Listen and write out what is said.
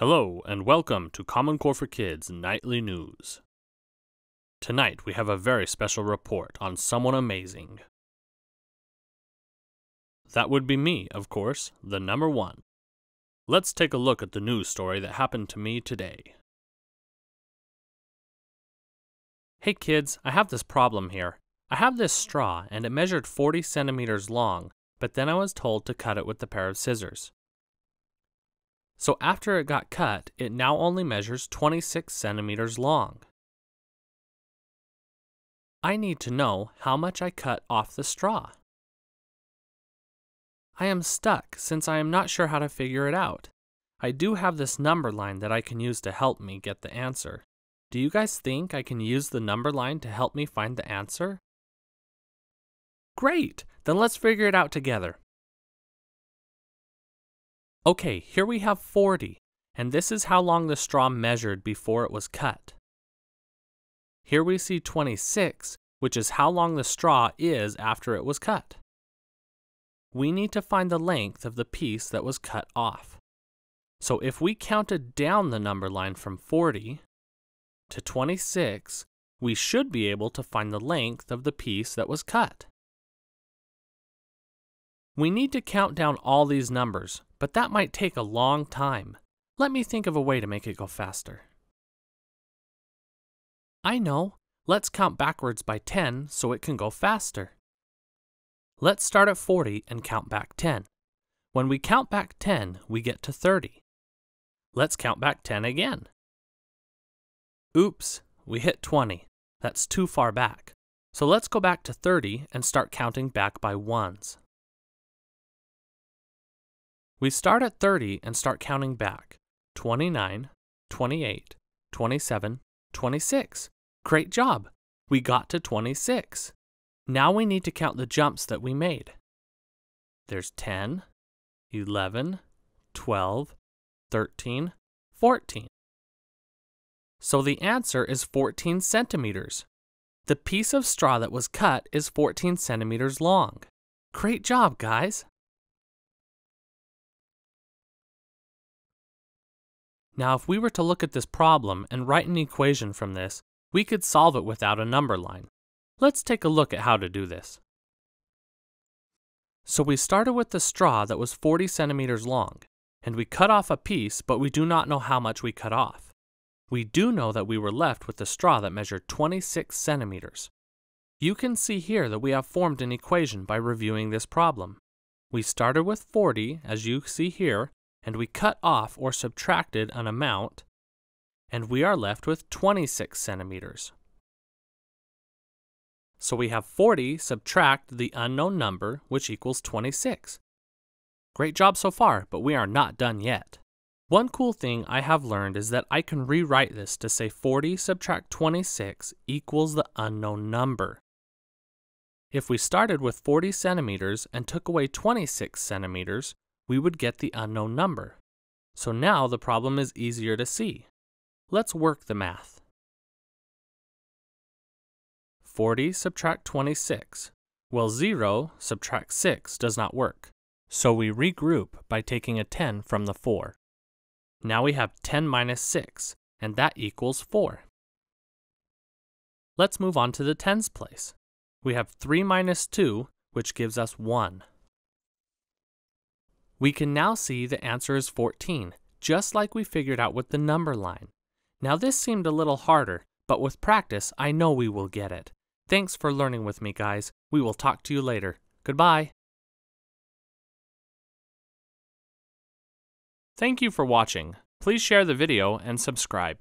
Hello, and welcome to Common Core for Kids Nightly News. Tonight we have a very special report on someone amazing. That would be me, of course, the number one. Let's take a look at the news story that happened to me today. Hey kids, I have this problem here. I have this straw and it measured 40 centimeters long, but then I was told to cut it with a pair of scissors. So after it got cut, it now only measures 26 centimeters long. I need to know how much I cut off the straw. I am stuck since I am not sure how to figure it out. I do have this number line that I can use to help me get the answer. Do you guys think I can use the number line to help me find the answer? Great! Then let's figure it out together. Okay, here we have 40, and this is how long the straw measured before it was cut. Here we see 26, which is how long the straw is after it was cut. We need to find the length of the piece that was cut off. So if we counted down the number line from 40 to 26, we should be able to find the length of the piece that was cut. We need to count down all these numbers, but that might take a long time. Let me think of a way to make it go faster. I know. Let's count backwards by 10 so it can go faster. Let's start at 40 and count back 10. When we count back 10, we get to 30. Let's count back 10 again. Oops, we hit 20. That's too far back. So let's go back to 30 and start counting back by ones. We start at 30 and start counting back 29, 28, 27, 26. Great job! We got to 26. Now we need to count the jumps that we made. There's 10, 11, 12, 13, 14. So the answer is 14 centimeters. The piece of straw that was cut is 14 centimeters long. Great job, guys! Now, if we were to look at this problem and write an equation from this, we could solve it without a number line. Let's take a look at how to do this. So we started with the straw that was 40 centimeters long, and we cut off a piece, but we do not know how much we cut off. We do know that we were left with the straw that measured 26 centimeters. You can see here that we have formed an equation by reviewing this problem. We started with 40, as you see here, and we cut off or subtracted an amount, and we are left with 26 centimeters. So we have 40 subtract the unknown number, which equals 26. Great job so far, but we are not done yet. One cool thing I have learned is that I can rewrite this to say 40 subtract 26 equals the unknown number. If we started with 40 centimeters and took away 26 centimeters, we would get the unknown number. So now the problem is easier to see. Let's work the math. 40 subtract 26. Well, 0 subtract 6 does not work. So we regroup by taking a 10 from the 4. Now we have 10 minus 6, and that equals 4. Let's move on to the tens place. We have 3 minus 2, which gives us 1. We can now see the answer is 14, just like we figured out with the number line. Now this seemed a little harder, but with practice, I know we will get it. Thanks for learning with me, guys. We will talk to you later. Goodbye. Thank you for watching. Please share the video and subscribe.